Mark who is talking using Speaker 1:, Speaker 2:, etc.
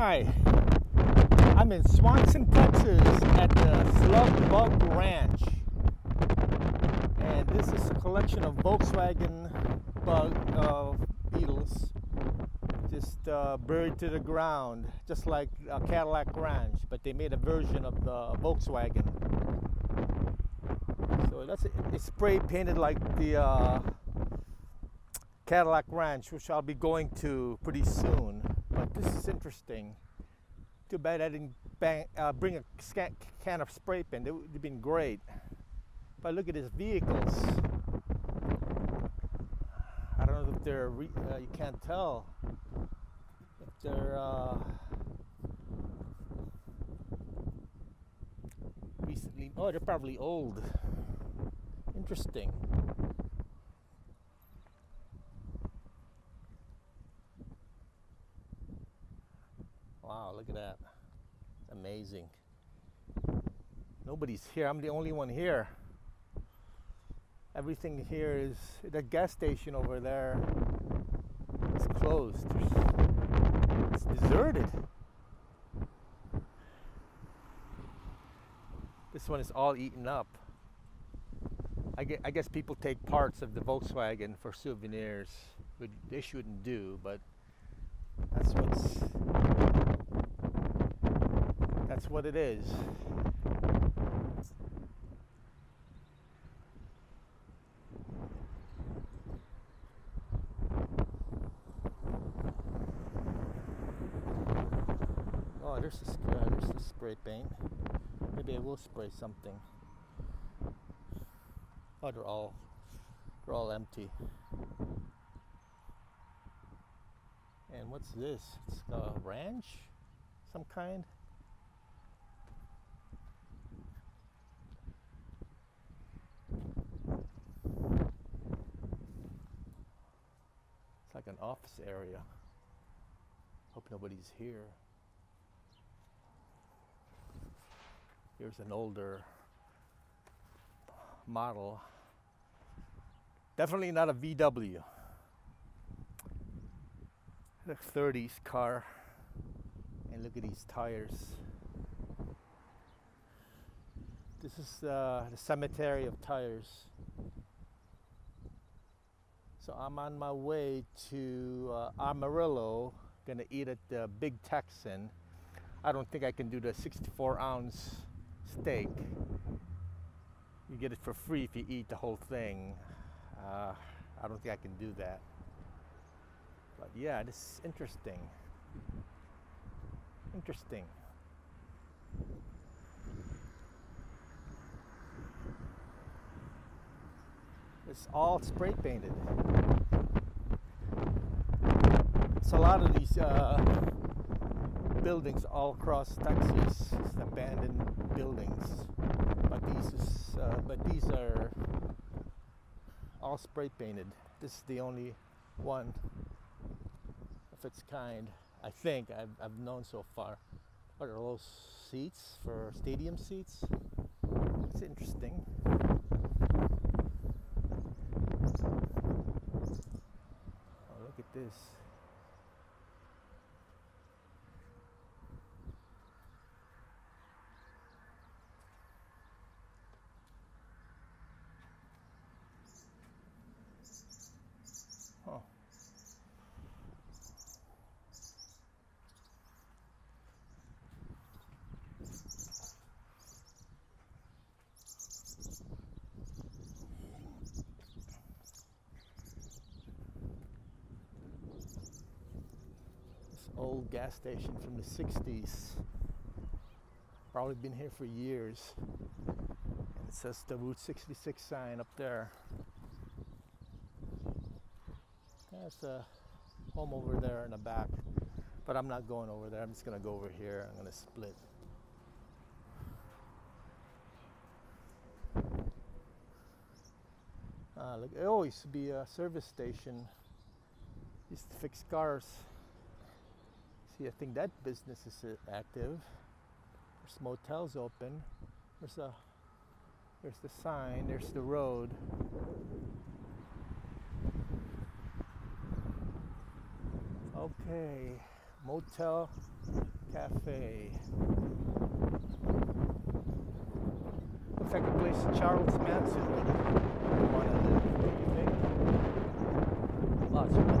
Speaker 1: Hi, I'm in Swanson, Texas at the Slug Bug Ranch. And this is a collection of Volkswagen bug uh, beetles just uh, buried to the ground, just like a Cadillac Ranch, but they made a version of the Volkswagen. So that's it's spray painted like the uh, Cadillac Ranch, which I'll be going to pretty soon. This is interesting. Too bad I didn't bang, uh, bring a can of spray paint. It would have been great. But look at his vehicles. I don't know if they're, uh, you can't tell if they're uh, recently, oh, they're probably old. Interesting. Wow, look at that. It's amazing. Nobody's here. I'm the only one here. Everything here is the gas station over there is closed. It's deserted. This one is all eaten up. I guess, I guess people take parts of the Volkswagen for souvenirs, which they shouldn't do, but that's what's what it is. Oh, there's the, uh, there's the spray paint. Maybe I will spray something. Oh, they're all they're all empty. And what's this? It's a ranch, some kind. Like an office area. Hope nobody's here. Here's an older model. Definitely not a VW. The 30s car. And look at these tires. This is uh, the cemetery of tires. So I'm on my way to uh, Amarillo, gonna eat at the Big Texan. I don't think I can do the 64 ounce steak. You get it for free if you eat the whole thing. Uh, I don't think I can do that. But yeah, this is interesting. Interesting. It's all spray painted. It's a lot of these uh, buildings all across Texas, it's abandoned buildings. But these is, uh, but these are all spray painted. This is the only one of its kind. I think I've, I've known so far. What are those seats for stadium seats? It's interesting. Oh, look at this. Old gas station from the 60s. Probably been here for years. And it says the Route 66 sign up there. There's a home over there in the back. But I'm not going over there. I'm just going to go over here. I'm going to split. Uh, look, it always used to be a service station. Used to fix cars. See, I think that business is uh, active. There's motels open. There's a there's the sign. There's the road. Okay, motel Cafe. Looks like a place Charles Manson would to? Lots of